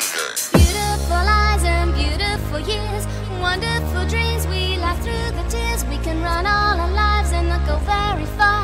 wonder. Beautiful eyes and beautiful years, wonderful dreams. We laugh through the tears. We can run all our lives and not go very far.